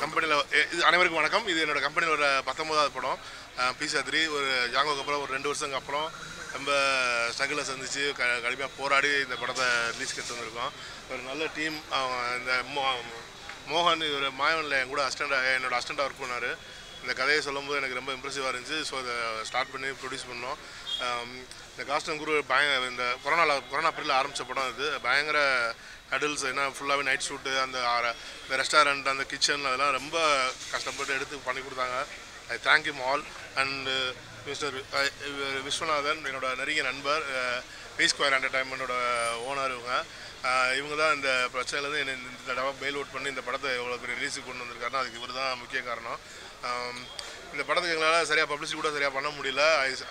கம்பெனியில் இது அனைவருக்கும் வணக்கம். இது என்னோட கம்பெனியோட பத்தொன்பதாவது படம். பிசா த்ரீ ஒரு ஜாங்கோக்கு அப்புறம் ஒரு ரெண்டு வருஷத்துக்கு அப்புறம் ரொம்ப ஸ்ட்ரகிளை சந்திச்சு க கடுமையாக போராடி இந்த படத்தை ரிலீஸ் எடுத்து வந்திருக்கோம். ஒரு நல்ல டீம் இந்த மோ மோகன் இவர் மாயவனில் என் கூட அஸ்டண்டாக என்னோடய அஸ்டண்டாக ஒர்க் பண்ணார். இந்த கதையை சொல்லும்போது எனக்கு ரொம்ப இம்ப்ரெசிவாக இருந்துச்சு. ஸோ இதை ஸ்டார்ட் பண்ணி ப்ரொடியூஸ் பண்ணோம். இந்த காஸ்டம் குரு பய இந்த கொரோனாவில் கொரோனா பீரியடில் ஆரம்பித்த படம் இது பயங்கர ஹடல்ஸ் ஏன்னா ஃபுல்லாகவே நைட் ஷூட்டு அந்த இந்த ரெஸ்டாரண்ட் அந்த கிச்சன் அதெல்லாம் ரொம்ப கஷ்டப்பட்டு எடுத்து பண்ணி கொடுத்தாங்க. I thank you all and mister Viswanathan என்னோட நெருங்கிய நண்பர் பி ஸ்கொயர் என்டர்டைன்மெண்ட்டோட ஓனர் இவங்க. Uh, இவங்க தான் இந்த பிரச்சனையிலேருந்து என்னை இந்த தடவை பெயில் அவுட் பண்ணி இந்த படத்தை இவ்வளோ பெரிய ரிலீஸுக்கு கொண்டு வந்திருக்காருன்னா அதுக்கு இவர் தான் முக்கிய காரணம். Um, இந்த படத்துக்கு எங்களால் சரியாக பப்ளிசிட்டி கூட சரியாக பண்ண முடியல.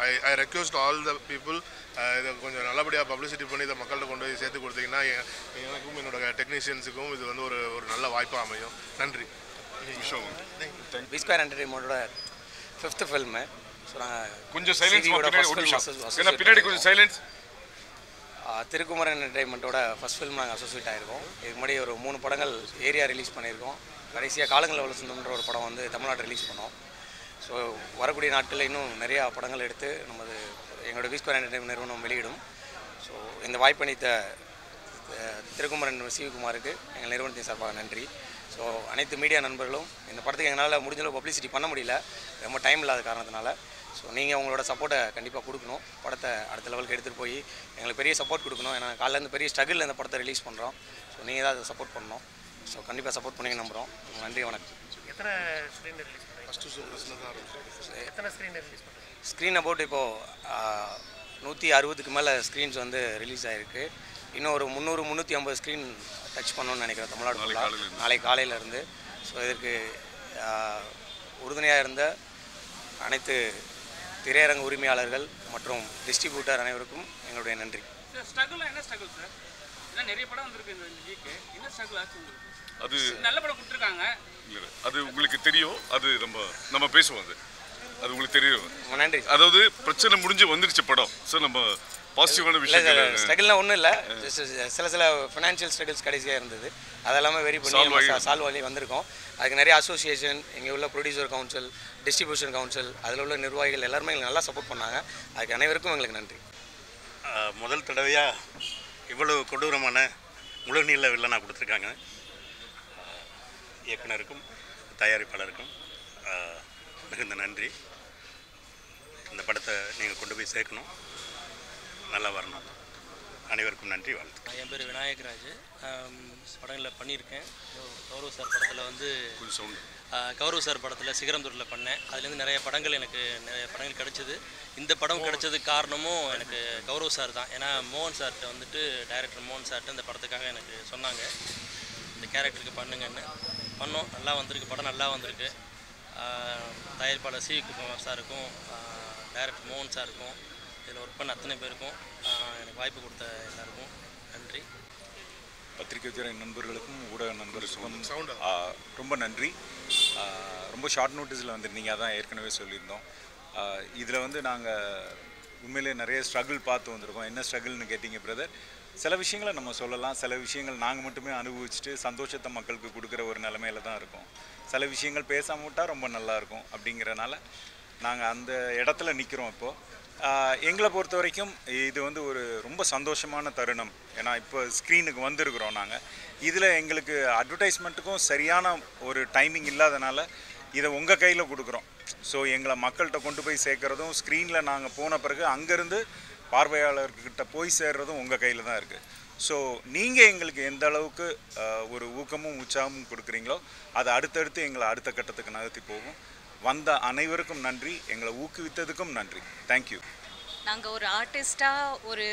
I I request all the people இதை கொஞ்சம் நல்லபடியாக பப்ளிசிட்டி பண்ணி இதை மக்கள்கிட்ட கொண்டு போய் சேர்த்து கொடுத்தீங்கன்னா எனக்கும் என்னோட டெக்னீஷியன்ஸுக்கும் இது வந்து ஒரு ஒரு நல்ல வாய்ப்பாக அமையும். நன்றி. விஸ்கொயர் என்டர்டைன்மெண்ட்டோட ஃபிஃப்த்து ஃபில்மு ஸோ நாங்கள் கொஞ்சம் சைலன்ஸ் பின்னாடி ஏன்னா கொஞ்சம் சைலன்ஸ் திருக்குமரன் என்டர்டைன்மெண்ட்டோட ஃபஸ்ட் ஃபில்ம் நாங்கள் அசோசியேட் ஆகிருக்கோம் இதுக்கு முன்னாடி ஒரு மூணு படங்கள் ஏரியா ரிலீஸ் பண்ணியிருக்கோம். கடைசியாக காலங்கள் எவ்வளோ சொந்தம்ன்ற ஒரு படம் வந்து தமிழ்நாடு ரிலீஸ் பண்ணோம். ஸோ வரக்கூடிய நாட்களில் இன்னும் நிறையா படங்கள் எடுத்து நமது எங்களோட விஸ்கொயர் என்டர்டைன்மெண்ட் நிறுவனம் வெளியிடும். ஸோ இந்த வாய்ப்பளித்த திருக்குமரன் சிவகுமாருக்கு எங்கள் நிறுவனத்தின் சார்பாக நன்றி. ஸோ அனைத்து மீடியா நண்பர்களும் இந்த படத்துக்கு எங்களால் முடிஞ்சளவு பப்ளிசிட்டி பண்ண முடியல. ரொம்ப டைம் இல்லாத காரணத்தினால. ஸோ நீங்கள் உங்களோட சப்போர்ட்டை கண்டிப்பாக கொடுக்கணும். படத்தை அடுத்த லெவலுக்கு எடுத்துகிட்டு போய் எங்களுக்கு பெரிய சப்போர்ட் கொடுக்கணும். ஏன்னா காலையிலேருந்து பெரிய ஸ்ட்ரகிளில் இந்த படத்தை ரிலீஸ் பண்ணுறோம் ஸோ நீங்கள் தான் அதை சப்போர்ட் பண்ணணும். ஸோ கண்டிப்பாக சப்போர்ட் பண்ணிங்க நம்புகிறோம் நன்றி வணக்கம். எத்தனை ஃபஸ்ட்டு தான் எத்தனை ஸ்க்ரீன் ரிலீஸ் பண்ணுறீங்க ஸ்க்ரீன் அபவுட் இப்போது நூற்றி அறுபதுக்கு மேலே ஸ்க்ரீன்ஸ் வந்து ரிலீஸ் ஆகிருக்கு இன்னும் ஒரு முந்நூறு முந்நூற்றி ஐம்பது ஸ்க்ரீன் டச் பண்ணணும்னு நினைக்கிறேன் தமிழ்நாடு ஃபுல்லாக நாளை காலையிலேருந்து. ஸோ இதற்கு உறுதுணையாக இருந்த அனைத்து திரையரங்கு உரிமையாளர்கள் மற்றும் டிஸ்ட்ரிபியூட்டர் அனைவருக்கும் எங்களுடைய நன்றி. சார் ஸ்ட்ரகிள் என்ன ஸ்ட்ரகிள் சார் ஏன்னா நிறைய படம் வந்திருக்கு இந்த வீக்கு என்ன ஸ்ட்ரகிள் ஆச்சு உங்களுக்கு அது நல்ல படம் கொடுத்துருக்காங்க. இல்ல, அது உங்களுக்கு தெரியும். அது நம்ம நம்ம பேசுவோம் அது. அது உங்களுக்கு தெரியும். நன்றி. அதாவது பிரச்சனை முடிஞ்சு வந்துருச்சு படம். ஸோ நம்ம பாசிட்டிவான விஷயங்கள் ஸ்ட்ரகிள்லாம் ஒன்றும் இல்லை. சில சில ஃபினான்ஷியல் ஸ்ட்ரகிள்ஸ் கடைசியாக இருந்தது. அதெல்லாமே வெரி பண்ணி சால்வ் ஆகி வந்திருக்கோம். அதுக்கு நிறைய அசோசியேஷன் இங்கே உள்ள ப்ரொடியூசர் கவுன்சில் டிஸ்ட்ரிபியூஷன் கவுன்சில் அதில் உள்ள நிர்வாகிகள் எல்லாருமே எங்களுக்கு நல்லா சப்போர்ட் பண்ணாங்க. அதுக்கு அனைவருக்கும் எங்களுக்கு நன்றி. முதல் தடவையாக இவ்வளவு கொடூரமான முழு நீள வில்லனா கொடுத்துருக்காங்க. இயக்குனருக்கும் தயாரிப்பாளருக்கும் மிகுந்த நன்றி. இந்த படத்தை நீங்கள் கொண்டு போய் சேர்க்கணும். நல்லா வரணும். அனைவருக்கும் நன்றி வாழ்த்து என் பேர் விநாயகராஜ் படங்களில் பண்ணியிருக்கேன். கௌரவ் சார் படத்தில் வந்து கொஞ்சம் சவுண்ட் கௌரவ் சார் படத்தில் சிகரந்தூரில் பண்ணேன். அதுலேருந்து நிறைய படங்கள் எனக்கு நிறைய படங்கள் கிடைச்சிது. இந்த படம் கிடைச்சதுக்கு காரணமும் எனக்கு கௌரவ் சார் தான். ஏன்னா மோகன் சார்கிட்ட வந்துட்டு டைரக்டர் மோகன் சார்கிட்ட இந்த படத்துக்காக எனக்கு சொன்னாங்க. இந்த கேரக்டருக்கு பண்ணுங்கன்னு. பண்ணோம். நல்லா வந்திருக்கு. படம் நல்லா வந்திருக்கு. தயாரிப்பாளர் சி குமார் சாருக்கும் டைரக்டர் மோகன் சாருக்கும் இதில் ஒர்க் பண்ண அத்தனை பேருக்கும் எனக்கு வாய்ப்பு கொடுத்த எல்லாருக்கும் பத்திரிகை துறை நண்பர்களுக்கும் ஊடக நண்பர்களுக்கும் ரொம்ப நன்றி. ரொம்ப ஷார்ட் நோட்டீஸில் வந்திருந்தீங்க அதான் ஏற்கனவே சொல்லியிருந்தோம். இதில் வந்து நாங்கள் உண்மையிலே நிறைய ஸ்ட்ரகிள் பார்த்து வந்திருக்கோம். என்ன ஸ்ட்ரகிள்னு கேட்டிங்க பிரதர் சில விஷயங்களை நம்ம சொல்லலாம். சில விஷயங்கள் நாங்கள் மட்டுமே அனுபவிச்சுட்டு சந்தோஷத்தை மக்களுக்கு கொடுக்குற ஒரு நிலமையில தான் இருக்கோம். சில விஷயங்கள் பேசாம விட்டால் ரொம்ப நல்லா இருக்கும் அப்படிங்கிறனால நாங்கள் அந்த இடத்துல நிற்கிறோம் இப்போது எங்களை பொறுத்த வரைக்கும் இது வந்து ஒரு ரொம்ப சந்தோஷமான தருணம். ஏன்னா இப்போ ஸ்க்ரீனுக்கு வந்திருக்கிறோம் நாங்கள் இதில் எங்களுக்கு அட்வர்டைஸ்மெண்ட்டுக்கும் சரியான ஒரு டைமிங் இல்லாதனால இதை உங்கள் கையில் கொடுக்குறோம். ஸோ எங்களை மக்கள்கிட்ட கொண்டு போய் சேர்க்குறதும் ஸ்க்ரீனில் நாங்கள் போன பிறகு அங்கேருந்து பார்வையாளர்கிட்ட போய் சேர்றதும் உங்கள் கையில் தான் இருக்குது ஸோ நீங்கள் எங்களுக்கு எந்த அளவுக்கு ஒரு ஊக்கமும் உற்சாகமும் கொடுக்குறீங்களோ அது அடுத்தடுத்து எங்களை அடுத்த கட்டத்துக்கு நகர்த்தி போகும். வந்த அனைவருக்கும் நன்றி. எங்களை ஊக்குவித்ததுக்கும் நன்றி. தேங்க்யூ நாங்கள் ஒரு ஆர்டிஸ்ட்டாக ஒரு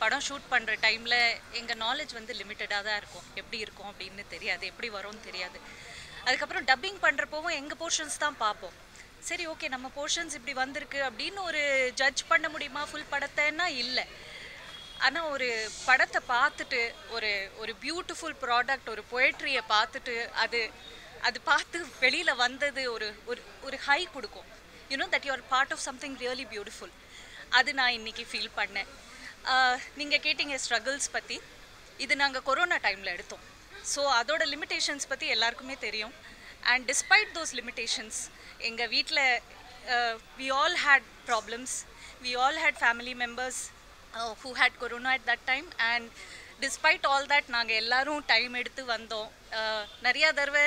படம் ஷூட் பண்ணுற டைமில் எங்கள் நாலேஜ் வந்து லிமிட்டடாக தான் இருக்கும். எப்படி இருக்கும் அப்படின்னு தெரியாது. எப்படி வரும்னு தெரியாது. அதுக்கப்புறம் டப்பிங் பண்ணுறப்போவும் எங்கள் போர்ஷன்ஸ் தான் பார்ப்போம். சரி ஓகே நம்ம போர்ஷன்ஸ் இப்படி வந்திருக்கு அப்படின்னு ஒரு ஜட்ஜ் பண்ண முடியுமா? ஃபுல் படத்தைன்னா இல்லை. ஆனால் ஒரு படத்தை பார்த்துட்டு ஒரு ஒரு பியூட்டிஃபுல் ப்ராடக்ட் ஒரு பொயட்ரியை பார்த்துட்டு அது அது பார்த்து வெளியில் வந்தது ஒரு ஒரு ஒரு ஹை கொடுக்கும். You know that you are part of something really beautiful அது நான் இன்னைக்கு ஃபீல் பண்ணேன். நீங்கள் கேட்டீங்க ஸ்ட்ரகிள்ஸ் பற்றி இது நாங்கள் கொரோனா டைமில் எடுத்தோம். ஸோ அதோட லிமிட்டேஷன்ஸ் பற்றி எல்லாருக்குமே தெரியும். அண்ட் டிஸ்பைட் தோஸ் லிமிட்டேஷன்ஸ் எங்கள் வீட்டில் we all had problems we all had family members who had corona at that time and despite all that நாங்கள் எல்லோரும் டைம் எடுத்து வந்தோம். நிறையா தடவை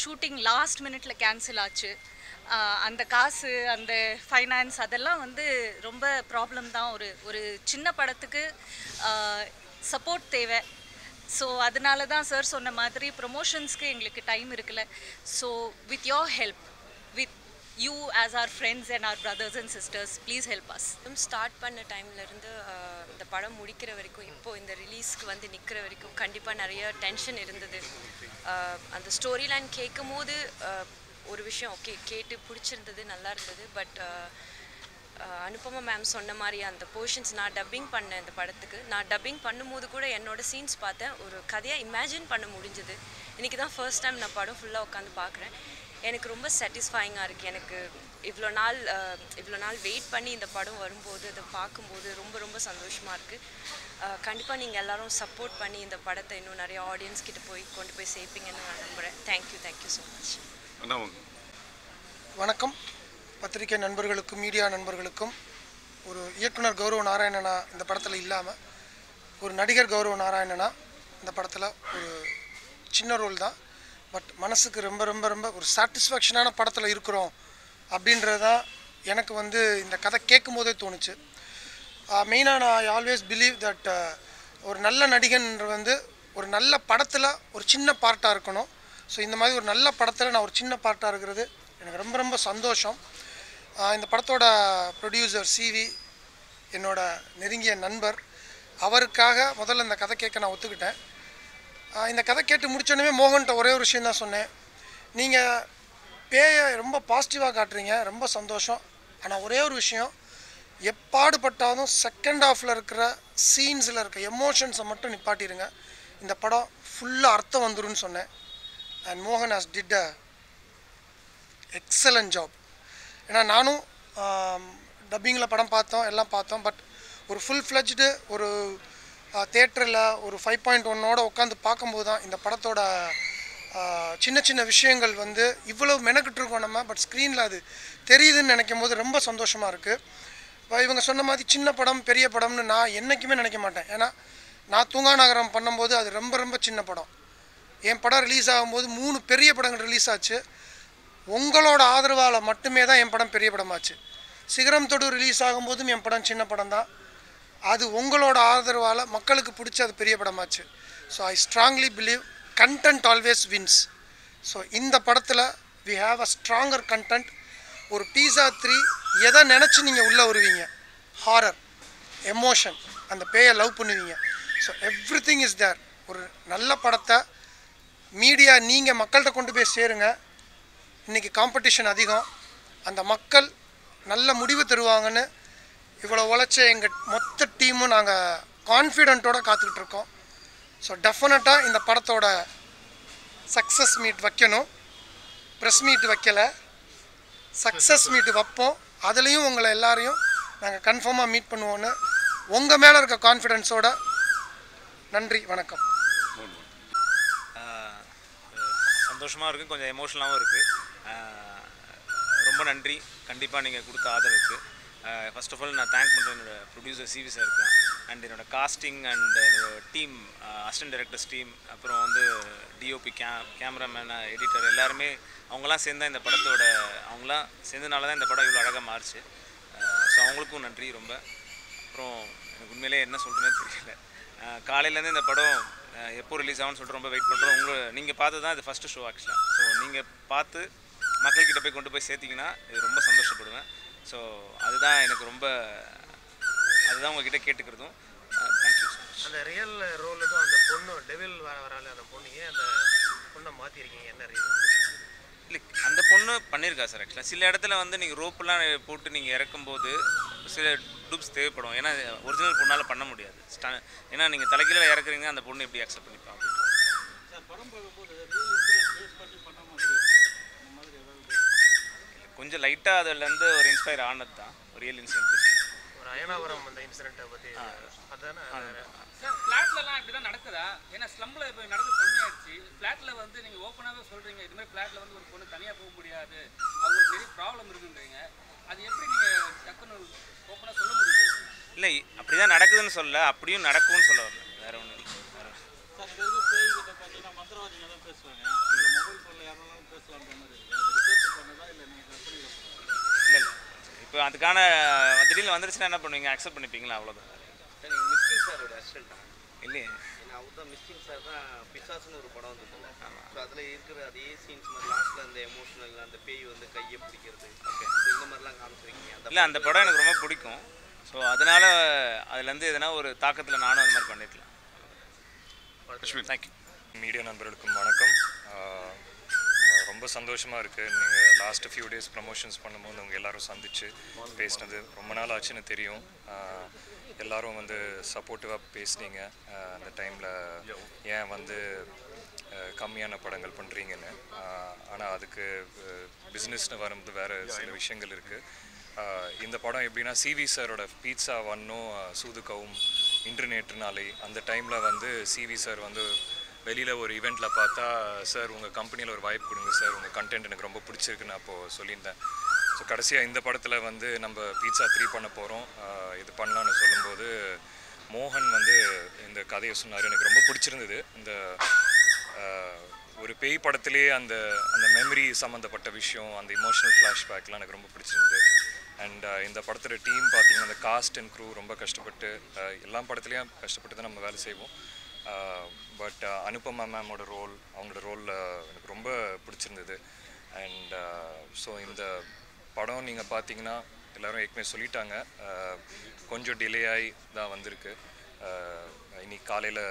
ஷூட்டிங் லாஸ்ட் மினிட்ல கேன்சல் ஆச்சு. அந்த காசு அந்த ஃபைனான்ஸ் அதெல்லாம் வந்து ரொம்ப ப்ராப்ளம் தான். ஒரு ஒரு சின்ன படத்துக்கு சப்போர்ட் தேவை. ஸோ அதனால தான் சார் சொன்ன மாதிரி ப்ரொமோஷன்ஸ்க்கு எங்களுக்கு டைம் இருக்குல்ல so with your help with you as our friends and our brothers and sisters please help us start பண்ண டைம்லேருந்து இந்த படம் முடிக்கிற வரைக்கும் இப்போது இந்த ரிலீஸ்க்கு வந்து நிற்கிற வரைக்கும் கண்டிப்பாக நிறைய டென்ஷன் இருந்தது. அந்த ஸ்டோரி லைன் கேட்கும் போது ஒரு விஷயம் ஓகே கேட்டு பிடிச்சிருந்தது நல்லா இருந்தது. பட் அனுபமா மேம் சொன்ன மாதிரி அந்த போர்ஷன்ஸ் நான் டப்பிங் பண்ணேன் இந்த படத்துக்கு நான் டப்பிங் பண்ணும்போது கூட என்னோட சீன்ஸ் பார்த்தேன். ஒரு கதையாக இமேஜின் பண்ண முடிஞ்சது. இன்றைக்கி தான் ஃபர்ஸ்ட் டைம் நான் படம் ஃபுல்லாக உட்காந்து பார்க்குறேன். எனக்கு ரொம்ப சாட்டிஸ்ஃபைங்காக இருக்குது எனக்கு இவ்வளோ நாள் இவ்வளோ நாள் வெயிட் பண்ணி இந்த படம் வரும்போது அதை பார்க்கும்போது ரொம்ப ரொம்ப சந்தோஷமாக இருக்குது கண்டிப்பாக நீங்கள் எல்லாரும் சப்போர்ட் பண்ணி இந்த படத்தை இன்னும் நிறைய ஆடியன்ஸ் கிட்ட போய் கொண்டு போய் சேர்ப்பீங்கன்னு நான் நம்புகிறேன் தேங்க்யூ தேங்க்யூ ஸோ மச். வணக்கம். பத்திரிகை நண்பர்களுக்கும் மீடியா நண்பர்களுக்கும் ஒரு இயக்குனர் கௌரவ நாராயணனா இந்த படத்தில் இல்லாமல் ஒரு நடிகர் கௌரவ நாராயணனா இந்த படத்தில் ஒரு சின்ன ரோல் தான். பட் மனசுக்கு ரொம்ப ரொம்ப ரொம்ப ஒரு சாட்டிஸ்ஃபேக்ஷனான படத்தில் இருக்கிறோம் அப்படின்றது தான் எனக்கு வந்து இந்த கதை கேட்கும் போதே தோணுச்சு மெயினாக நான் ஐ ஆல்வேஸ் பிலீவ் தட் ஒரு நல்ல நடிகன்ற வந்து ஒரு நல்ல படத்தில் ஒரு சின்ன பார்ட்டாக இருக்கணும். ஸோ இந்த மாதிரி ஒரு நல்ல படத்தில் நான் ஒரு சின்ன பார்ட்டாக இருக்கிறது எனக்கு ரொம்ப ரொம்ப சந்தோஷம். இந்த படத்தோட ப்ரொடியூசர் சிவி என்னோட நெருங்கிய நண்பர் அவருக்காக முதல்ல இந்த கதை கேட்க நான் ஒத்துக்கிட்டேன். இந்த கதை கேட்டு முடிச்சோடனே மோகன்கிட்ட ஒரே ஒரு விஷயம் தான் சொன்னேன். நீங்கள் பேயை ரொம்ப பாசிட்டிவாக காட்டுறீங்க ரொம்ப சந்தோஷம். ஆனால் ஒரே ஒரு விஷயம் எப்பாடுபட்டாலும் செகண்ட் ஆஃபில் இருக்கிற சீன்ஸில் இருக்க எமோஷன்ஸை மட்டும் நிப்பாட்டிடுங்க இந்த படம் ஃபுல்லாக அர்த்தம் வந்துடும் சொன்னேன். அண்ட் மோகன் has did a excellent job ஏன்னா நானும் டப்பிங்கில் படம் பார்த்தோம் எல்லாம் பார்த்தோம். பட் ஒரு ஃபுல் ஃப்ளஜ்டு ஒரு தேட்டரில் ஒரு ஃபைவ் பாயிண்ட் ஒன்னோட உட்காந்து பார்க்கும்போது தான் இந்த படத்தோட சின்ன சின்ன விஷயங்கள் வந்து இவ்வளோ மெனக்கிட்டுருக்கோம் நம்ம பட் ஸ்க்ரீனில் அது தெரியுதுன்னு நினைக்கும் போது ரொம்ப சந்தோஷமாக இருக்குது இப்போ இவங்க சொன்ன மாதிரி சின்ன படம் பெரிய படம்னு நான் என்றைக்குமே நினைக்க மாட்டேன். ஏன்னா நான் தூங்கா நகரம் பண்ணும்போது அது ரொம்ப ரொம்ப சின்ன படம். என் படம் ரிலீஸ் ஆகும்போது மூணு பெரிய படங்கள் ரிலீஸ் ஆச்சு. உங்களோட ஆதரவால் மட்டுமே தான் என் படம் பெரிய படமாச்சு. சிகரம் தொடு ரிலீஸ் ஆகும்போதும் என் படம் சின்ன படம் தான் அது உங்களோட ஆதரவால் மக்களுக்கு பிடிச்ச அது பெரிய படமாச்சு. So I strongly believe content always wins so இந்த படத்தில் we have a stronger content ஒரு பீஸா த்ரீ எதை நினச்சி நீங்கள் உள்ளே வருவீங்க? ஹாரர் எமோஷன் அந்த பேயை லவ் பண்ணுவீங்க. So everything is there ஒரு நல்ல படத்தை மீடியா நீங்கள் மக்கள்கிட்ட கொண்டு போய் சேருங்க. இன்றைக்கி காம்படிஷன் அதிகம். அந்த மக்கள் நல்ல முடிவு தருவாங்கன்னு இவ்வளோ உழைச்ச எங்கள் மொத்த டீமும் நாங்கள் கான்ஃபிடென்ட்டோடு காத்துக்கிட்டு இருக்கோம். ஸோ டெஃபினட்டாக இந்த படத்தோட சக்ஸஸ் மீட் வைக்கணும். ப்ரெஸ் மீட் வைக்கலை. சக்ஸஸ் மீட் வைப்போம். அதுலேயும் உங்களை எல்லாரையும் நாங்கள் கன்ஃபார்மாக மீட் பண்ணுவோன்னு உங்கள் மேலே இருக்க கான்ஃபிடென்ஸோட நன்றி வணக்கம். சந்தோஷமாக இருக்குது கொஞ்சம் எமோஷனலாகவும் இருக்குது ரொம்ப நன்றி. கண்டிப்பாக நீங்கள் கொடுத்த ஆதரவுக்கு. ஃபர்ஸ்ட் ஆஃப் ஆல் நான் தேங்க் பண்ணுறேன் என்னோட ப்ரொடியூசர் சிவி சார் தான் அண்ட் என்னோட காஸ்டிங் அண்ட் என்னோட டீம் அசிஸ்டன்ட் டைரக்டர்ஸ் டீம் அப்புறம் வந்து டிஓபி கே கேமராமேன் எடிட்டர் எல்லாருமே அவங்களாம் சேர்ந்தா இந்த படத்தோட அவங்களாம் சேர்ந்தனால தான் இந்த படம் இவ்வளோ அழகாக மாறுச்சு. Uh, ஸோ அவங்களுக்கும் நன்றி ரொம்ப. அப்புறம் எனக்கு உண்மையிலே என்ன சொல்கிறேன்னு தெரியல. Uh, காலையிலேருந்து இந்த படம் uh, எப்போ ரிலீஸ் ஆகும்னு சொல்லிட்டு ரொம்ப வெயிட் பண்ணுறோம் உங்களை நீங்கள் பார்த்து தான் இது ஃபஸ்ட்டு ஷோ ஆக்சுவலாக ஸோ நீங்கள் பார்த்து மக்கள்கிட்ட போய் கொண்டு போய் சேர்த்திங்கன்னா இது ரொம்ப சந்தோஷப்படுவேன். ஸோ அதுதான் எனக்கு ரொம்ப அதுதான் உங்ககிட்ட கேட்டுக்கிறதும். தேங்க்யூ ஸோ மச் அந்த ரியல் ரோலுக்கும் அந்த பொண்ணு டெவில் வர வரால அந்த பொண்ணு ஏன் அந்த பொண்ணை மாற்றிருக்கீங்க என்ன ரீசன் இல்லை அந்த பொண்ணு பண்ணியிருக்கா சார் ஆக்சுவலாக சில இடத்துல வந்து நீங்கள் ரோப்பெல்லாம் போட்டு நீங்கள் இறக்கும்போது சில டூப்ஸ் தேவைப்படும். ஏன்னா ஒரிஜினல் பொண்ணால் பண்ண முடியாது. ஸ்டா ஏன்னா நீங்கள் தலைக்கீழ இறக்குறீங்க அந்த பொண்ணு எப்படி அக்செப்ட் பண்ணிப்பா அப்படின்ட்டு. கொஞ்சம் லைட்டாக அதுலேருந்து ஒரு இன்ஸ்பயர் ஆனது தான் ஒரு ரியல் இன்சிடென்ட் ஒரு அயனாவரம் அந்த இன்சிடென்ட்டை பற்றி அதானே? சார் ஃப்ளாட்லலாம் இப்படி தான் நடக்குதா? ஏன்னா ஸ்லம்மில் இப்போ நடக்குது கம்மியாயிடுச்சு. ஃப்ளாட்டில் வந்து நீங்கள் ஓப்பனாகவே சொல்கிறீங்க இது மாதிரி ஃப்ளாட்டில் வந்து ஒரு பொண்ணு தனியாக போக முடியாது. அவங்களுக்கு நிறைய ப்ராப்ளம் இருக்குன்றீங்க அது எப்படி நீங்கள் டக்குன்னு ஓப்பனாக சொல்ல முடியுது? இல்லை அப்படி தான் நடக்குதுன்னு சொல்ல அப்படியும் நடக்கும்னு சொல்ல வரல. வேற ஒன்றும் இல்லை. சார் பேய்கிட்ட பார்த்தீங்கன்னா மந்திரவாதிங்க தான் பேசுவாங்க. மொபைல் ஃபோனில் யாரெல்லாம் பேசலான்ற மாதிரி இல்லை இல்லை இல்லை இப்போ அதுக்கான திடீர்னு வந்துருச்சுன்னா என்ன பண்ணுவீங்க? அக்செப்ட் பண்ணிப்பீங்களா அவ்வளோதான் இல்லையே. அவர் தான் மிஸ்கின் சார் தான் பிசாசுன்னு ஒரு படம் வந்ததில்ல ஸோ அதில் இருக்கிற அதே சீன்ஸ் மாதிரி லாஸ்ட்டில் அந்த எமோஷனல் அந்த பேய் வந்து கையை பிடிக்கிறது. ஓகே இந்த மாதிரிலாம் காமிச்சிருக்கீங்க. அந்த இல்லை அந்த படம் எனக்கு ரொம்ப பிடிக்கும். ஸோ அதனால் அதுலேருந்து எதனா ஒரு தாக்கத்தில் நானும் அந்த மாதிரி பண்ணிருக்கலாம். தேங்க்யூ மீடியா நண்பர்களுக்கும் வணக்கம். ரொம்ப சந்தோஷமாக இருக்குது நீங்கள் லாஸ்ட் ஃபியூ டேஸ் ப்ரமோஷன்ஸ் பண்ணும்போது அவங்க எல்லோரும் சந்திச்சு பேசினது ரொம்ப நாள் ஆச்சுன்னு தெரியும். எல்லோரும் எல்லாரும் வந்து சப்போர்ட்டிவாக பேசுனீங்க. அந்த டைமில் ஏன் வந்து கம்மியான படங்கள் பண்ணுறீங்கன்னு ஆனால் அதுக்கு பிஸ்னஸ்னு வரும்போது வேறு சில விஷயங்கள் இருக்குது இந்த படம் எப்படின்னா சிவி சாரோட பீட்சா ஒன்னும் சூதுக்கவும் இன்டர்நெட்னாலே நாளை அந்த டைமில் வந்து சிவி சார் வந்து வெளியில் ஒரு ஈவெண்ட்டில் பார்த்தா சார் உங்கள் கம்பெனியில் ஒரு வாய்ப்பு கொடுங்க சார். உங்கள் கண்டென்ட் எனக்கு ரொம்ப பிடிச்சிருக்குன்னு அப்போது சொல்லியிருந்தேன். ஸோ கடைசியாக இந்த படத்தில் வந்து நம்ம பீட்சா த்ரீ பண்ண போகிறோம் இது பண்ணலான்னு சொல்லும்போது மோகன் வந்து இந்த கதையை சொன்னார். எனக்கு ரொம்ப பிடிச்சிருந்தது. இந்த ஒரு பேய் படத்திலே அந்த அந்த மெமரி சம்மந்தப்பட்ட விஷயம் அந்த இமோஷனல் ஃப்ளாஷ்பேக்லாம் எனக்கு ரொம்ப பிடிச்சிருந்தது. அண்ட் இந்த படத்தோட டீம் பார்த்தீங்கன்னா அந்த காஸ்ட் அண்ட் க்ரூ ரொம்ப கஷ்டப்பட்டு எல்லா படத்துலேயும் கஷ்டப்பட்டு தான் நம்ம வேலை செய்வோம். பட் அனுபமா மேமோட ரோல் அவங்களோட ரோலில் எனக்கு ரொம்ப பிடிச்சிருந்தது. அண்ட் ஸோ இந்த படம் நீங்கள் பார்த்தீங்கன்னா எல்லோரும் ஏற்கனவே சொல்லிட்டாங்க. கொஞ்சம் டிலே ஆகி தான் வந்திருக்கு. இன்னைக்கு காலையில்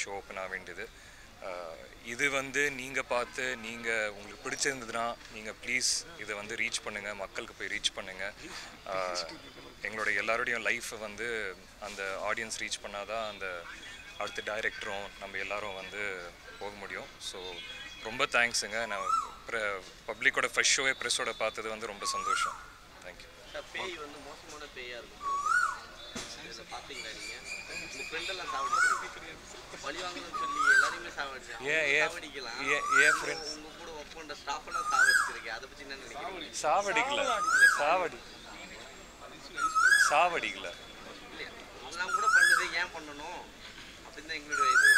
ஷோ ஓப்பன் ஆக வேண்டியது. இது வந்து நீங்கள் பார்த்து நீங்கள் உங்களுக்கு பிடிச்சிருந்ததுன்னா நீங்கள் ப்ளீஸ் இதை வந்து ரீச் பண்ணுங்கள் மக்களுக்கு போய் ரீச் பண்ணுங்கள் எங்களோட எல்லாரோடையும் லைஃப்பை வந்து அந்த ஆடியன்ஸ் ரீச் பண்ணாதான் அந்த அடுத்த டைரக்டரும் நம்ம எல்லாரும் வந்து போக முடியும். ஸோ ரொம்ப தேங்க்ஸுங்க நான் பப்ளிக்கோட ஃபர்ஸ்ட் ஷோவே ப்ரெஸ்ஸோட பார்த்தது வந்து ரொம்ப சந்தோஷம். தேங்க்யூ பேய் வந்து மோசமான பேயாக இருக்கும். சாவடிக்கல. சாவடி. சாவடிக்கல. அதெல்லாம் கூட பண்ணுது ஏன் பண்ணணும்? தான் எங்களுடைய இது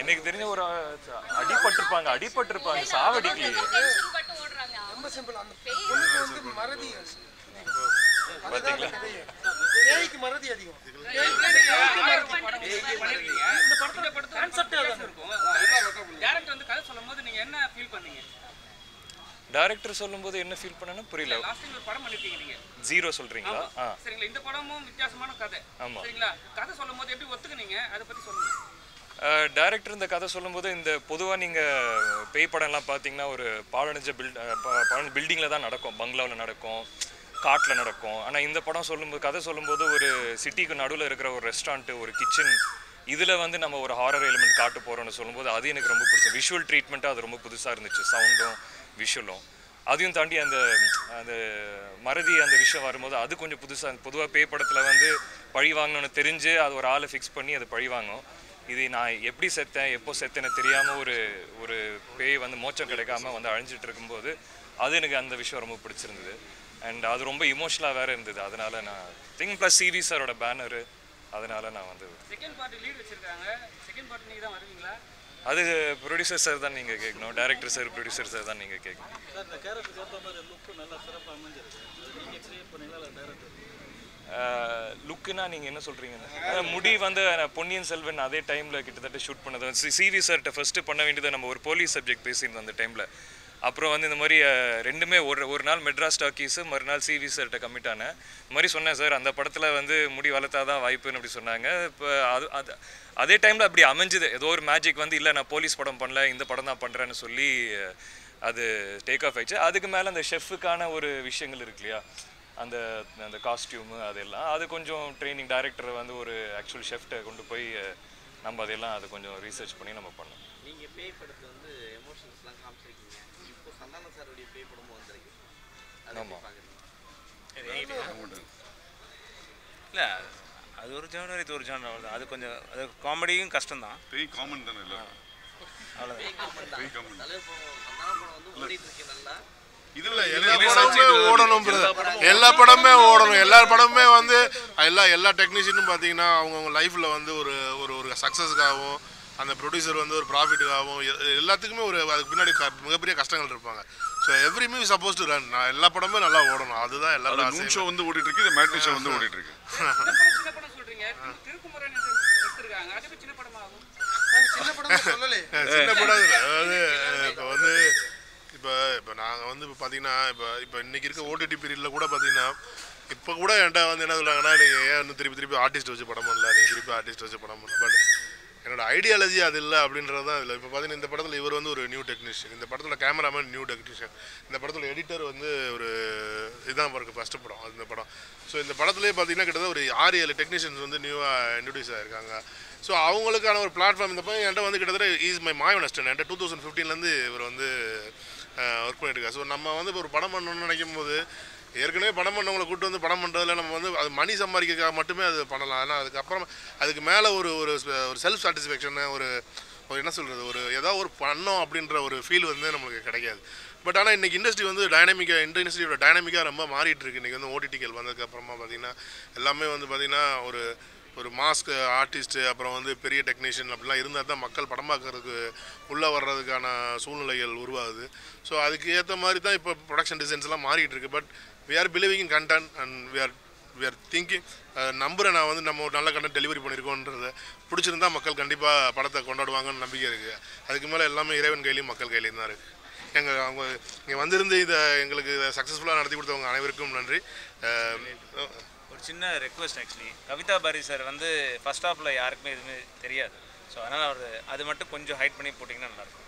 எனக்கு தெரிஞ்ச ஒரு அடிபட்டிருப்பாங்க அடிபட்டிருப்பாங்க சாவடிக்கலையே ரொம்ப சிம்பிள் அந்த பொண்ணுக்கு வந்து மறதி பாத்தீங்களா? பேய்க்கு மறதி அதிகம் இந்த படத்துல படத்துல கான்செப்ட் இருக்கும் டேரக்டர் வந்து கதை சொல்லும்போது நீங்க என்ன ஃபீல் பண்ணீங்க டைரக்டர் சொல்லும்போது என்ன ஃபீல் பண்ணனும் புரியல. படம் பண்ணிருக்கீங்க நீங்க. ஜீரோ சொல்றீங்களா? சரிங்களா இந்த படமும் வித்தியாசமான கதை. ஆமா. சரிங்களா? கதை சொல்லும்போது எப்படி ஒத்துக்குனீங்க? அதை பத்தி சொல்லுங்க. டைரக்டர் இந்த கதை சொல்லும்போது இந்த பொதுவாக நீங்கள் பேய் படம்லாம் பார்த்தீங்கன்னா ஒரு பாழடைஞ்ச பில்ட் பாழ பில்டிங்கில் தான் நடக்கும். பங்களாவில் நடக்கும் காட்டில் நடக்கும். ஆனால் இந்த படம் சொல்லும்போது கதை சொல்லும்போது ஒரு சிட்டிக்கு நடுவில் இருக்கிற ஒரு ரெஸ்டாரண்ட்டு ஒரு கிச்சன் இதில் வந்து நம்ம ஒரு ஹாரர் எலிமெண்ட் காட்ட போகிறோம்னு சொல்லும்போது அது எனக்கு ரொம்ப பிடிச்சது விஷுவல் ட்ரீட்மெண்ட்டாக அது ரொம்ப புதுசாக இருந்துச்சு. சவுண்டும் விஷயம் அதையும் தாண்டி அந்த அந்த மறதி அந்த விஷயம் வரும்போது அது கொஞ்சம் புதுசாக பொதுவாக பேய் படத்தில் வந்து பழி வாங்கணும்னு தெரிஞ்சு அது ஒரு ஆளை ஃபிக்ஸ் பண்ணி அதை பழி வாங்கும் இது நான் எப்படி செத்தேன் எப்போ செத்தேன்னு தெரியாமல் ஒரு ஒரு பேய் வந்து மோச்சம் கிடைக்காம வந்து அழிஞ்சிட்டு இருக்கும்போது அது எனக்கு அந்த விஷயம் ரொம்ப பிடிச்சிருந்தது. அண்ட் அது ரொம்ப இமோஷனலாக வேறு இருந்தது. அதனால் நான் திங்க் ப்ளஸ் சிவி சாரோட பேனரு அதனால் நான் வந்து செகண்ட் பார்ட் லீட் வச்சுருக்காங்க. செகண்ட் பார்ட் நீங்கள் தான் வருவீங்களா? அது ப்ரொடியூசர் சார் தான் நீங்கள் கேட்கணும் டைரக்டர் சார் ப்ரொடியூசர் சார் தான் நீங்கள் கேட்கணும் சார் இந்த கேரக்டருக்கு ஏற்ற மாதிரி லுக்கு நல்லா சிறப்பாக அமைஞ்சிருக்கு. அது நீங்கள் என்ன சொல்கிறீங்க முடி வந்து பொன்னியின் செல்வன் அதே டைமில் கிட்டத்தட்ட ஷூட் பண்ணது. சிவி சார்கிட்ட ஃபஸ்ட்டு பண்ண வேண்டியது நம்ம ஒரு போலீஸ் சப்ஜெக்ட் பேசியிருந்தோம் அந்த டைமில் அப்புறம் வந்து இந்த மாதிரி ரெண்டுமே ஒரு ஒரு நாள் மெட்ராஸ் டாக்கீஸு மறுநாள் சிவி சார்கிட்ட கமிட் ஆனேன். இந்த மாதிரி சொன்னேன் சார் அந்த படத்தில் வந்து முடி வளர்த்தா தான் வாய்ப்புன்னு அப்படி சொன்னாங்க. இப்போ அது அது அதே டைமில் அப்படி அமைஞ்சுது. ஏதோ ஒரு மேஜிக் வந்து இல்லை நான் போலீஸ் படம் பண்ணல இந்த படம் தான் பண்ணுறேன்னு சொல்லி அது டேக் ஆஃப் ஆயிடுச்சு. அதுக்கு மேலே அந்த ஷெஃபுக்கான ஒரு விஷயங்கள் இருக்கு இல்லையா? அந்த அந்த காஸ்டியூமு அதெல்லாம். அது கொஞ்சம் ட்ரைனிங் டைரக்டர் வந்து ஒரு ஆக்சுவல் ஷெஃப்ட்டை கொண்டு போய் நம்ம அதெல்லாம் அது கொஞ்சம் ரீசர்ச் பண்ணி நம்ம பண்ணோம் நீங்கள் பேய் படத்தில் வந்து எமோஷன்ஸ்லாம் காமிச்சிருக்கீங்க இப்போ சந்தான சாருடைய பேய் இல்லை அது ஒரு ஜானர் இது ஒரு ஜானர் அவ்வளோதான் அது கொஞ்சம் அது காமெடியும் காமன் தானே இல்லை? அவ்வளோதான் பேய் காமன் இதுல எல்லா படமுமே ஓடணும். எல்லா படமே ஓடணும். எல்லா படமுமே வந்து எல்லா எல்லா டெக்னீஷியனும் பார்த்தீங்கன்னா அவங்கவுங்க லைஃப்பில் வந்து ஒரு ஒரு ஒரு சக்ஸஸ்க்காகவும் அந்த ப்ரொடியூசர் வந்து ஒரு ப்ராஃபிட்டுக்காகவும் எல்லாத்துக்குமே ஒரு அதுக்கு பின்னாடி க- மிகப்பெரிய கஷ்டங்கள் இருப்பாங்க. So every movie suppose to run நான் எல்லா படமே நல்லா ஓடணும். அதுதான் அது நூன். ஷோ வந்து ஓடிட்டு இருக்கு. இது மேட்னி ஷோ வந்து ஓடிட்டு இருக்கு. சின்ன படம் அதாவது இப்போ வந்து இப்போ இப்போ நாங்கள் வந்து இப்போ பார்த்தீங்கன்னா இப்போ இப்போ இன்னைக்கு இருக்க ஓடிடி பீரியடில் கூட பார்த்தீங்கன்னா இப்போ கூட என்கிட்ட வந்து என்ன சொல்கிறாங்கன்னா நீங்கள் ஏன் திருப்பி திருப்பி ஆர்டிஸ்ட் வச்சு படம் பண்ணல? நீங்கள் திருப்பி ஆர்டிஸ்ட் வச்சு படம் பண்ணல? பட் என்னோட ஐடியாலஜி அது இல்லை அப்படின்றது தான் இதில். இப்போ பார்த்தீங்கன்னா இந்த படத்தில் இவர் வந்து ஒரு நியூ டெக்னீஷியன் இந்த படத்தில் கேமராமேன் நியூ டெக்னீஷியன் இந்த படத்தில் எடிட்டர் வந்து ஒரு இதுதான் அவருக்கு ஃபஸ்ட்டு படம் இந்த படம். ஸோ இந்த படத்துலேயே பார்த்தீங்கன்னா கிட்டத்தட்ட ஒரு ஆறு ஏழு டெக்னீஷியன்ஸ் வந்து நியூவாக இன்ட்ரடியூஸ் ஆகிருக்காங்க ஸோ அவங்களுக்கான ஒரு பிளாட்ஃபார்ம் இந்த பையன் என்கிட்ட வந்து கிட்டத்தட்ட இஸ் மை மாயவன் அஸ்டன் என்கிட்ட டூ தௌசண்ட் ஃபிஃப்டீன்லேருந்து இவர் வந்து ஒர்க் பண்ணிட்டு இருக்காரு. ஸோ நம்ம வந்து இப்போ ஒரு படம் பண்ணணும்னு நினைக்கும் போது ஏற்கனவே படம் பண்ணவங்களை கூட்டு வந்து படம் பண்ணுறதுல நம்ம வந்து அது மணி சம்பாதிக்கிறதுக்காக மட்டுமே அது பண்ணலாம். ஆனால் அதுக்கப்புறம் அதுக்கு மேலே ஒரு ஒரு செல்ஃப் சாட்டிஸ்ஃபேக்ஷன் ஒரு ஒரு என்ன சொல்கிறது ஒரு ஏதாவது ஒரு பண்ணோம் அப்படின்ற ஒரு ஃபீல் வந்து நம்மளுக்கு கிடைக்காது. பட் ஆனால் இன்றைக்கி இண்டஸ்ட்ரி வந்து டைனமிக்காக இந்த இண்டஸ்ட்ரியோட டைனமிக்காக ரொம்ப மாறிட்டு இருக்கு. இன்றைக்கி வந்து ஓடிடிகள் வந்ததுக்கப்புறமா பார்த்தீங்கன்னா எல்லாமே வந்து பார்த்திங்கன்னா ஒரு ஒரு மாஸ்க் ஆர்டிஸ்ட்டு அப்புறம் வந்து பெரிய டெக்னீஷியன் அப்படிலாம் இருந்தால் தான் மக்கள் படம் பார்க்கறதுக்கு உள்ளே வர்றதுக்கான சூழ்நிலைகள் உருவாகுது. ஸோ அதுக்கு ஏற்ற மாதிரி தான் இப்போ ப்ரொடக்ஷன் டிசைன்ஸ்லாம் மாறிட்டு இருக்கு. But we are believing in content and we are we are thinking நம்புகிறேன் நான் வந்து நம்ம ஒரு நல்ல கண்டென்ட் டெலிவரி பண்ணியிருக்கோன்றது பிடிச்சிருந்தா மக்கள் கண்டிப்பாக படத்தை கொண்டாடுவாங்கன்னு நம்பிக்கை இருக்குது அதுக்கு மேலே எல்லாமே இறைவன் கையிலையும் மக்கள் கையிலையும் தான் இருக்குது எங்கள் அவங்க இங்கே வந்திருந்து இதை எங்களுக்கு சக்ஸஸ்ஃபுல்லாக நடத்தி கொடுத்தவங்க அனைவருக்கும் நன்றி. ஒரு சின்ன request actually Kavitha Pari sir வந்து ஃபஸ்ட் ஆஃபில் யாருக்குமே எதுவுமே தெரியாது. ஸோ அதனால் அவர் அது மட்டும் கொஞ்சம் ஹைட் பண்ணி போட்டிங்கன்னா நல்லாயிருக்கும்